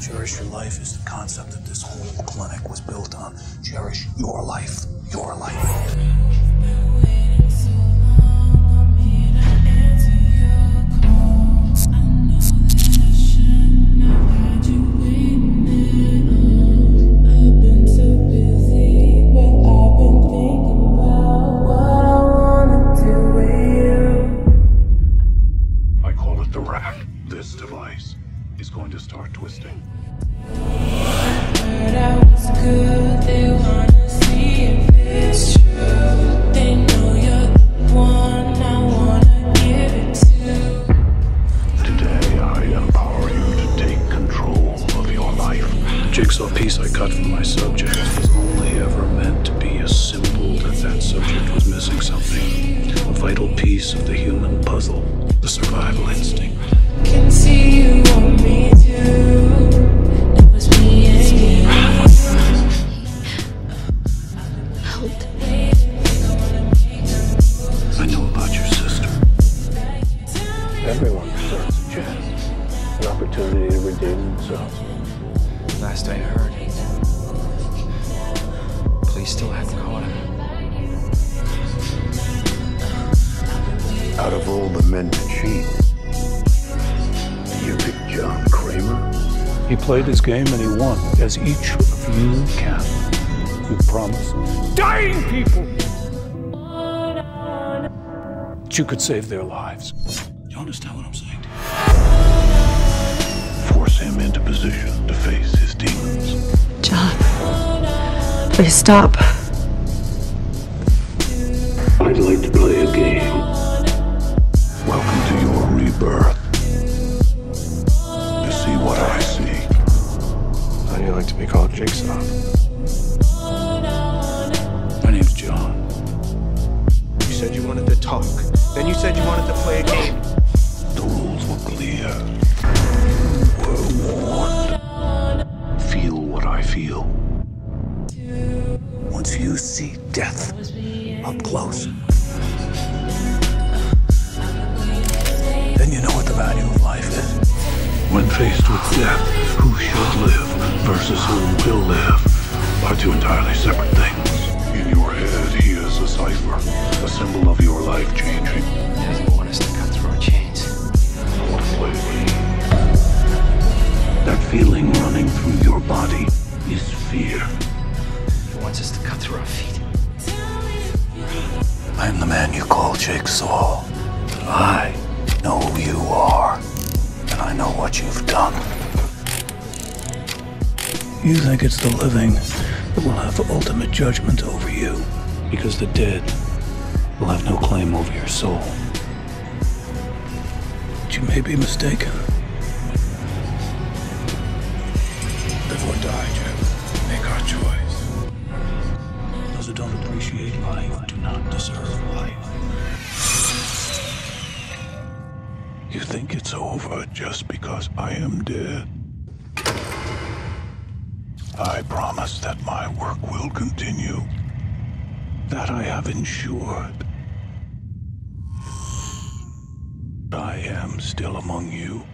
Cherish your life is the concept that this whole clinic was built on. Cherish your life. Your life. I call it the rack. This device is going to start twisting. Today, I empower you to take control of your life. The jigsaw piece I cut from my subject was only ever meant to be a symbol that that subject was missing something. A vital piece of the human puzzle, the survival instinct. Everyone deserves a chance, an opportunity to redeem themselves. Last I heard, police still hadn't caught him. Out of all the men to cheat, you pick John Kramer? He played his game and he won, as each of you can. You promise dying people that you could save their lives. You understand what I'm saying? Force him into position to face his demons. John, please stop. I'd like to play a game. Welcome to your rebirth. You see what I see. How do you like to be called Jigsaw? My name's John. You said you wanted to talk. Then you said you wanted to play a game. The rules were clear. You were warned. Feel what I feel. Once you see death up close, then you know what the value of life is. When faced with death, who should live versus who will live are two entirely separate things. In your head, he is a cipher, a symbol of your life changing. He doesn't want us to cut through our chains. Body is fear. He wants us to cut through our feet. I am the man you call Jigsaw. But I know who you are, and I know what you've done. You think it's the living that will have ultimate judgment over you, because the dead will have no claim over your soul. But you may be mistaken. Appreciate life do not deserve life. You think it's over just because I am dead? I promise that my work will continue. That I have ensured. I am still among you.